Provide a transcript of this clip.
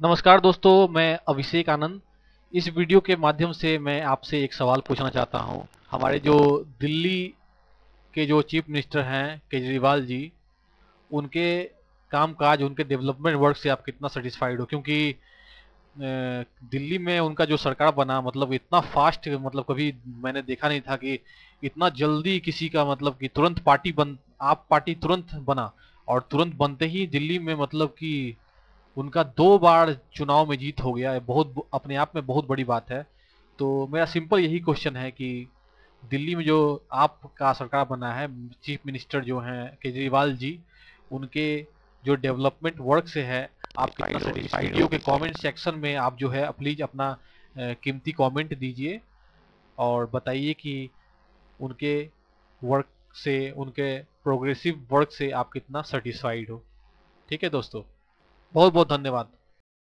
नमस्कार दोस्तों, मैं अभिषेक आनंद। इस वीडियो के माध्यम से मैं आपसे एक सवाल पूछना चाहता हूँ। हमारे जो दिल्ली के जो चीफ मिनिस्टर हैं, केजरीवाल जी, उनके कामकाज, उनके डेवलपमेंट वर्क से आप कितना सेटिस्फाइड हो? क्योंकि दिल्ली में उनका जो सरकार बना मतलब इतना फास्ट मतलब कभी मैंने देखा नहीं था कि इतना जल्दी किसी का मतलब कि तुरंत पार्टी बन, आप पार्टी तुरंत बना। और तुरंत बनते ही दिल्ली में मतलब कि उनका दो बार चुनाव में जीत हो गया है बहुत अपने आप में बहुत बड़ी बात है। तो मेरा सिंपल यही क्वेश्चन है कि दिल्ली में जो आपका सरकार बना है चीफ मिनिस्टर जो हैं केजरीवाल जी उनके जो डेवलपमेंट वर्क से है आप कितना वीडियो के कमेंट सेक्शन में आप जो है प्लीज़ अपना कीमती कमेंट दीजिए और बताइए कि उनके वर्क से उनके प्रोग्रेसिव वर्क से आप कितना सेटिस्फाइड हो। ठीक है दोस्तों? बहुत बहुत धन्यवाद।